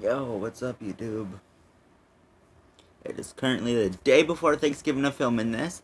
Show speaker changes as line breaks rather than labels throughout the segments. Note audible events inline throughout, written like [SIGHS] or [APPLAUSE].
Yo, what's up, YouTube? It is currently the day before Thanksgiving of filming this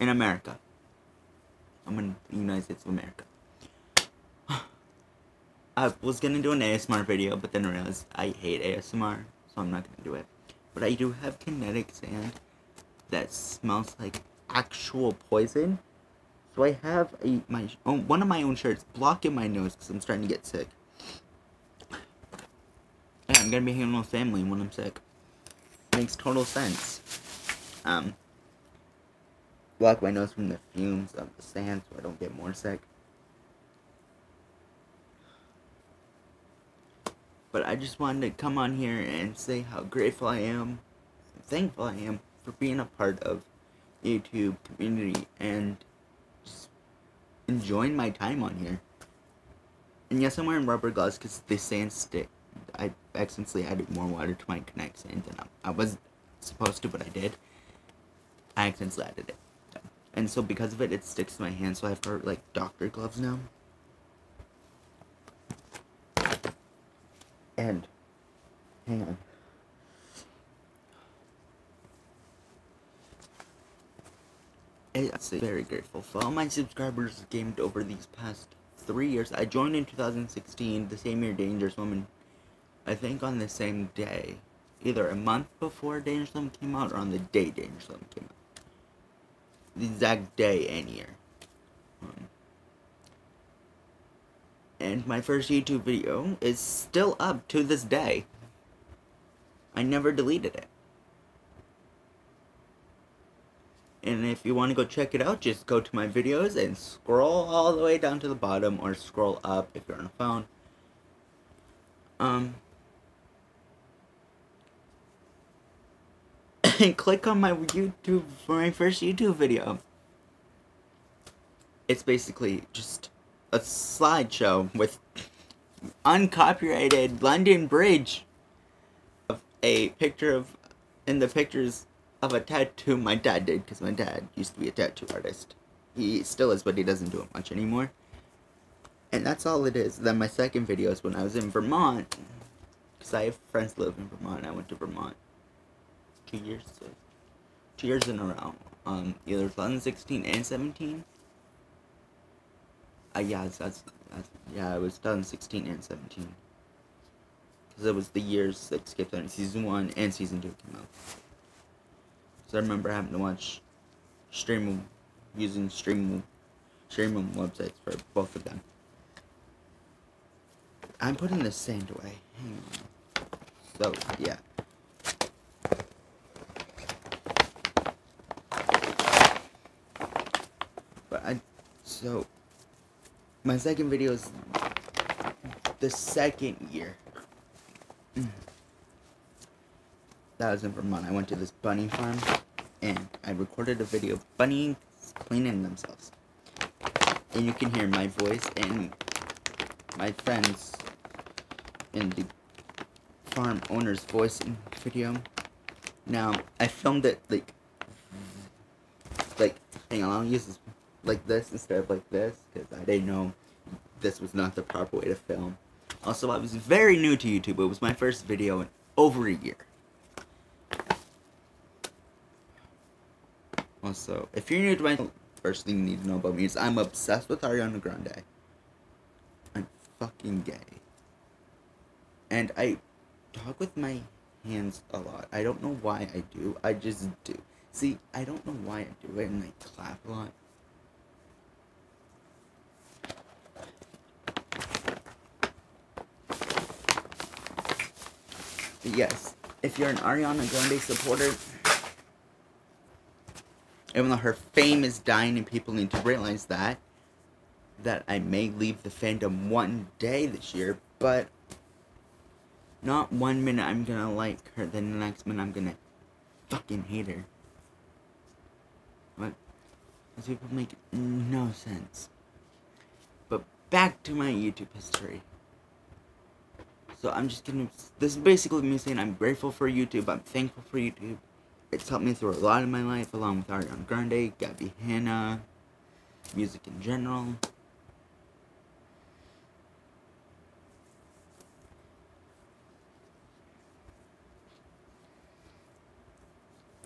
in America. I'm in the United States of America. [SIGHS] I was gonna do an ASMR video, but then I realized I hate ASMR, so I'm not gonna do it. But I do have kinetic sand that smells like actual poison. So I have a my own, one of my own shirts blocking my nose because I'm starting to get sick. I'm gonna be hanging with family when I'm sick. Makes total sense. Um, block my nose from the fumes of the sand so I don't get more sick. But I just wanted to come on here and say how grateful I am, thankful I am for being a part of YouTube community and just enjoying my time on here. And yes, I'm wearing rubber gloves because the sand stick. I accidentally added more water to my Sand than I, was supposed to, but I did. I accidentally added it. And so because of it, it sticks to my hand, so I have to like doctor gloves now. And, hang on. I'm very grateful for all my subscribers gained over these past three years. I joined in 2016, the same year Dangerous Woman, I think on the same day. Either a month before Dangerous Woman came out or on the day Dangerous Woman came out. The exact day and year. Um, and my first YouTube video is still up to this day. I never deleted it. And if you want to go check it out, just go to my videos and scroll all the way down to the bottom or scroll up if you're on a phone. Um, and click on my YouTube for my first YouTube video. It's basically just a slideshow with uncopyrighted London Bridge of a picture of in the pictures of a tattoo my dad did because my dad used to be a tattoo artist. He still is, but he doesn't do it much anymore. And that's all it is. Then my second video is when I was in Vermont. Because I have friends live in Vermont. I went to Vermont two years, two years in a row. Um, either 2016 and 17. Uh, yeah, that's, that's, yeah, it was 2016 and 17. Because it was the years that season one and season two came out. So I remember having to watch stream using stream streaming websites for both of them. I'm putting the sand away. So yeah. But I so my second video is the second year. Mm. that was in Vermont. I went to this bunny farm and I recorded a video of bunnies cleaning themselves. And you can hear my voice and my friends in the farm owner's voice in the video. Now, I filmed it like, like, hang on, I'll use this like this instead of like this because I didn't know this was not the proper way to film. Also, I was very new to YouTube. It was my first video in over a year. Also, if you're new to my first thing you need to know about me is I'm obsessed with Ariana Grande. I'm fucking gay. And I talk with my hands a lot. I don't know why I do. I just do. See, I don't know why I do it and I clap a lot. Yes, if you're an Ariana Grande supporter, even though her fame is dying and people need to realize that, that I may leave the fandom one day this year, but not one minute I'm gonna like her, then the next minute I'm gonna fucking hate her. What? Those people make no sense. But back to my YouTube history. So I'm just gonna. This is basically me saying I'm grateful for YouTube. I'm thankful for YouTube. It's helped me through a lot in my life, along with Ariana Grande, Gabby Hanna, music in general.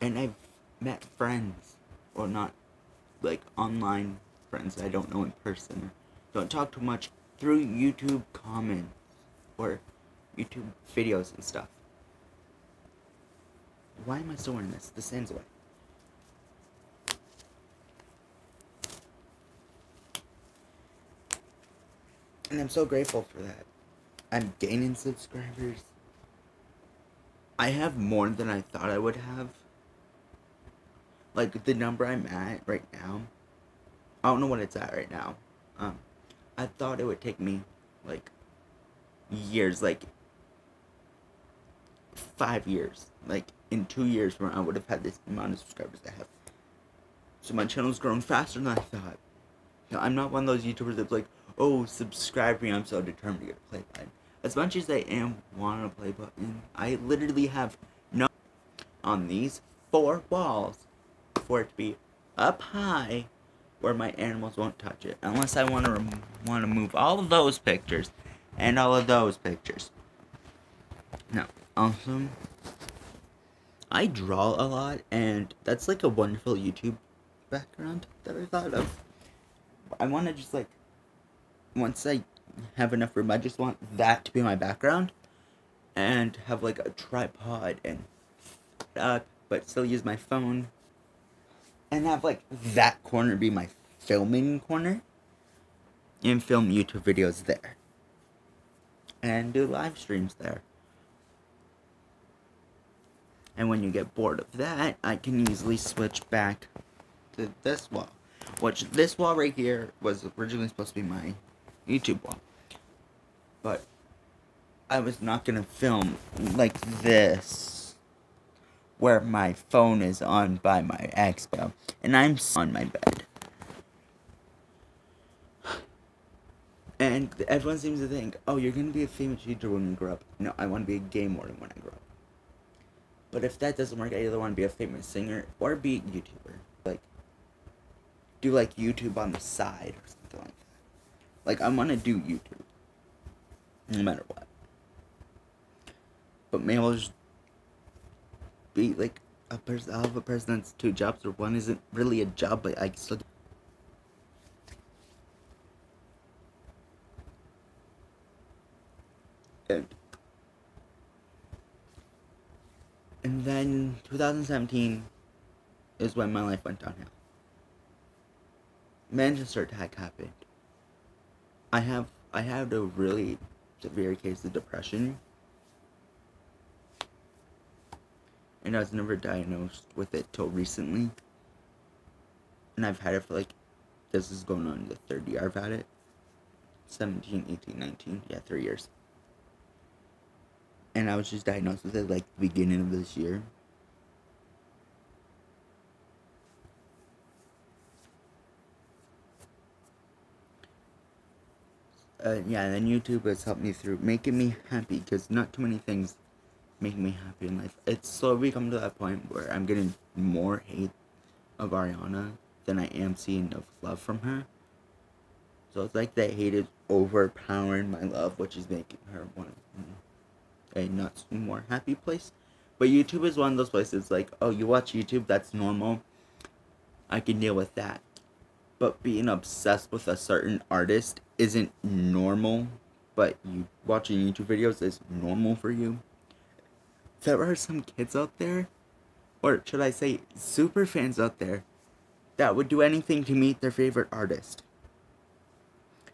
And I've met friends, or not like online friends I don't know in person, don't talk too much through YouTube comments or YouTube videos and stuff. Why am I still wearing this? This sand's away. And I'm so grateful for that. I'm gaining subscribers. I have more than I thought I would have. Like the number I'm at right now. I don't know what it's at right now. Um, I thought it would take me like years, like five years, like in two years, where I would have had this amount of subscribers I have. So my channel's grown faster than I thought. Now, I'm not one of those YouTubers that's like, oh, subscribe me, I'm so determined to get a play button. As much as I am want a play button, I literally have no on these four walls for it to be up high where my animals won't touch it. Unless I want to want to move all of those pictures and all of those pictures. Now, also, I draw a lot, and that's like a wonderful YouTube background that I thought of. I want to just like, once I have enough room, I just want that to be my background, and have like a tripod and uh, but still use my phone and have like that corner be my filming corner and film YouTube videos there and do live streams there. And when you get bored of that, I can easily switch back to this wall. Which, this wall right here was originally supposed to be my YouTube wall. But, I was not going to film like this where my phone is on by my expo, and I'm on my bed. And everyone seems to think, oh, you're gonna be a famous YouTuber when you grow up. No, I want to be a game warden when I grow up. But if that doesn't work, I either want to be a famous singer or be a YouTuber. Like, do like YouTube on the side or something like that. Like, I want to do YouTube. No matter what. But maybe I'll just be like a person. I'll have a person that's two jobs, or one isn't really a job, but I still. And, and then 2017 is when my life went downhill. Manchester attack happened. I have I had a really severe case of depression and I was never diagnosed with it till recently. And I've had it for like, this is going on the third year I've had it. 17, 18, 19, yeah, three years. And I was just diagnosed with it like the beginning of this year. Uh, yeah, and then YouTube has helped me through making me happy because not too many things make me happy in life. It's slowly come to that point where I'm getting more hate of Ariana than I am seeing of love from her. So it's like that hate is overpowering my love, which is making her one a not more happy place. But YouTube is one of those places like, oh, you watch YouTube, that's normal. I can deal with that. But being obsessed with a certain artist isn't normal, but you watching YouTube videos is normal for you there are some kids out there, or should I say, super fans out there, that would do anything to meet their favorite artist.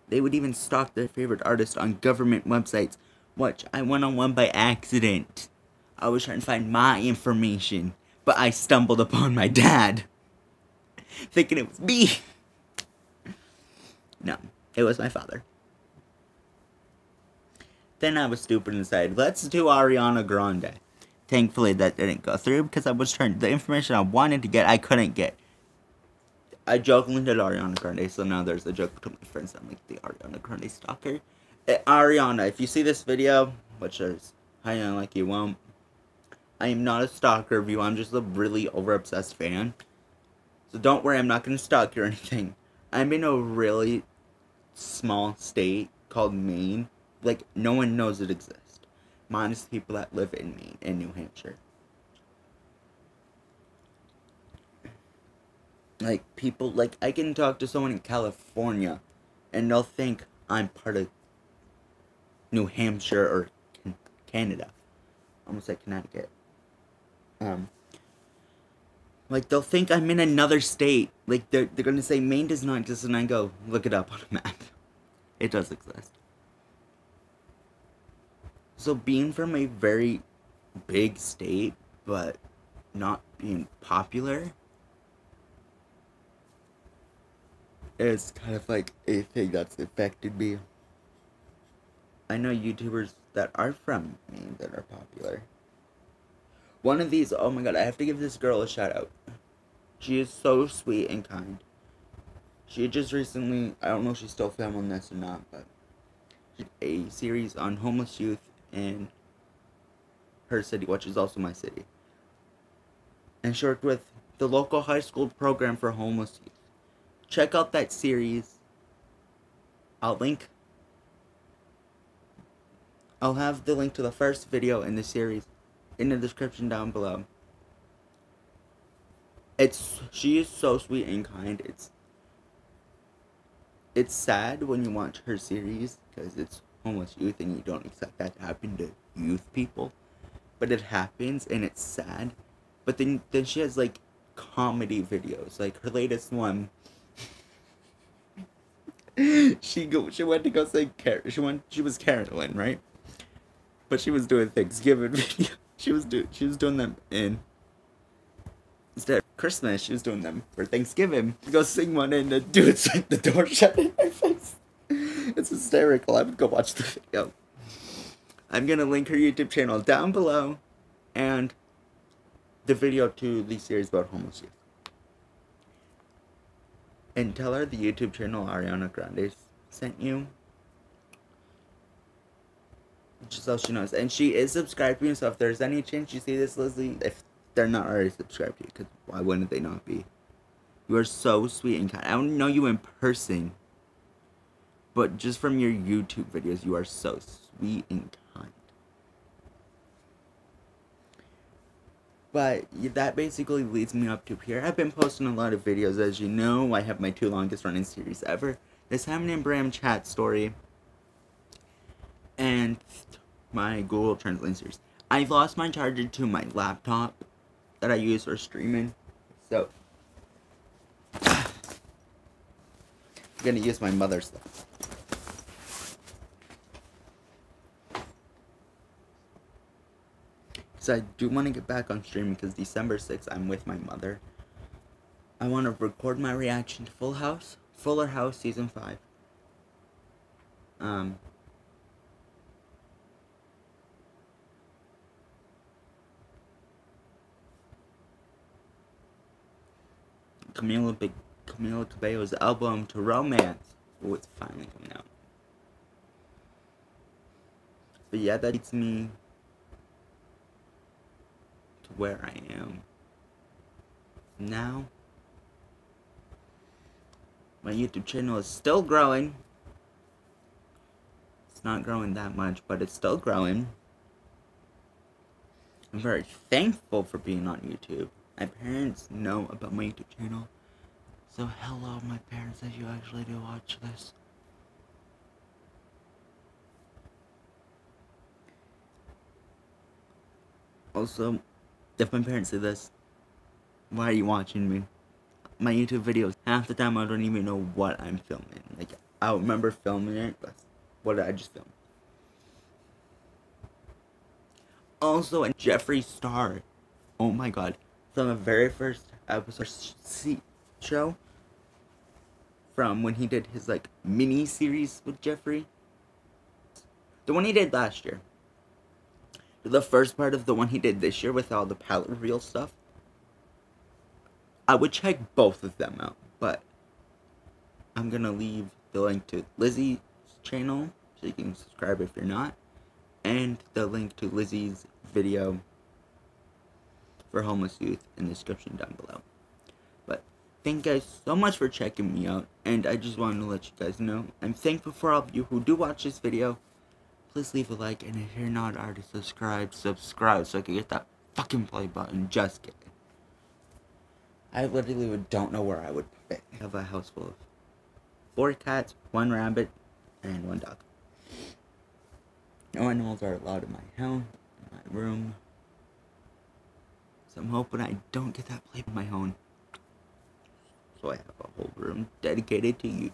They would even stalk their favorite artist on government websites. Watch, I went on one by accident. I was trying to find my information, but I stumbled upon my dad, [LAUGHS] thinking it was me. [LAUGHS] No, it was my father. Then I was stupid and said, let's do Ariana Grande. Thankfully, that didn't go through because I was trying the information I wanted to get, I couldn't get. I jokingly did Ariana Grande, so now there's a joke to my friends. I'm like the Ariana Grande stalker. Uh, Ariana, if you see this video, which is highly unlikely you won't, I am not a stalker of you. I'm just a really over obsessed fan. So don't worry, I'm not gonna stalk you or anything. I'm in a really small state called Maine. Like no one knows it exists minus people that live in me in New Hampshire. like people like I can talk to someone in California and they'll think I'm part of New Hampshire or Canada. Almost like Connecticut. Um like they'll think I'm in another state. Like they're they're gonna say Maine does not exist and I go, look it up on a map. It does exist. So being from a very big state but not being popular is kind of like a thing that's affected me. I know YouTubers that are from Maine that are popular. One of these, oh my god, I have to give this girl a shout out. She is so sweet and kind. She just recently, I don't know if she's still filming this or not, but a series on homeless youth in her city, which is also my city. And she worked with the local high school program for homeless youth. Check out that series. I'll link. I'll have the link to the first video in the series in the description down below. It's she is so sweet and kind. It's it's sad when you watch her series because it's homeless youth and you don't expect that to happen to youth people, but it happens and it's sad. But then then she has like comedy videos. Like her latest one [LAUGHS] she go she went to go say Car- she went she was caroling, right? But she was doing Thanksgiving [LAUGHS] video. She was do she was doing them in instead of Christmas, she was doing them for Thanksgiving. Goes sing one and the dude's like the door [LAUGHS] shut in my face. It's hysterical. I would go watch the video. I'm gonna link her YouTube channel down below and the video to the series about homeless youth. And tell her the YouTube channel Ariana Grande sent you. Just so she knows. And she is subscribed to me, so if there's any chance you see this, Leslie, if they're not already subscribed to you, because why wouldn't they not be? You are so sweet and kind. I don't know you in person, but just from your YouTube videos, you are so sweet and kind. But that basically leads me up to here. I've been posting a lot of videos, as you know. I have my two longest running series ever. This Hammond and Bram chat story. And my Google Translate series. I lost my charger to my laptop that I use for streaming. So, [SIGHS] I'm gonna use my mother's stuff. So I do want to get back on streaming because December 6th I'm with my mother. I want to record my reaction to Full House, Fuller House Season 5. Um, Camila Big Camila Cabello's album to Romance. Oh, it's finally coming out. But yeah, that leads me to where I am now. My YouTube channel is still growing. It's not growing that much, but it's still growing. I'm very thankful for being on YouTube. My parents know about my YouTube channel. So hello, my parents, if you actually do watch this. Also, if my parents say this, why are you watching me? My YouTube videos, half the time I don't even know what I'm filming. Like, I remember filming it, but what did I just film? Also, and Jeffree Star, oh my god, from the very first episode show, from when he did his like mini series with Jeffree. the one he did last year the first part of the one he did this year with all the palette reveal stuff. I would check both of them out, but I'm gonna leave the link to Lizzy's channel so you can subscribe if you're not, and the link to Lizzy's video for homeless youth in the description down below. But thank you guys so much for checking me out, and I just wanted to let you guys know I'm thankful for all of you who do watch this video please leave a like, and if you're not already subscribed, subscribe so I can get that fucking play button. Just kidding. I literally don't know where I would put it. I have a house full of four cats, one rabbit, and one dog. No animals are allowed in my house, in my room. So I'm hoping I don't get that play on my own. So I have a whole room dedicated to YouTube.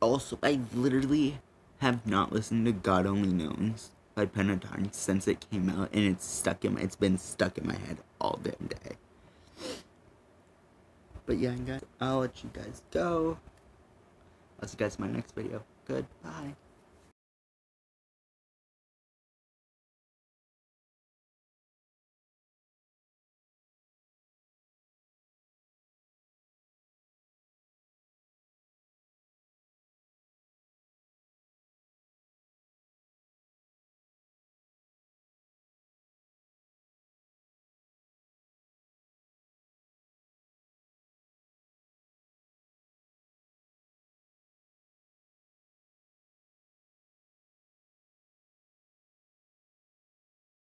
Also, I literally have not listened to God Only Knows by Pentatonix since it came out, and it's stuck in my, it's been stuck in my head all damn day. But yeah, guys, I'll let you guys go. I'll see you guys in my next video. Goodbye.